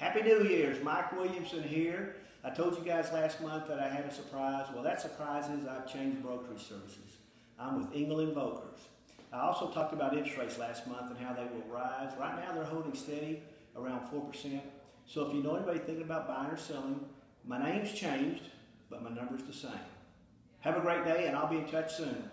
Happy New Year's. Mike Williamson here. I told you guys last month that I had a surprise. Well, that surprise is I've changed brokerage services. I'm with Engel & Volkers. I also talked about interest rates last month and how they will rise. Right now, they're holding steady around 4%. So if you know anybody thinking about buying or selling, my name's changed, but my number's the same. Have a great day, and I'll be in touch soon.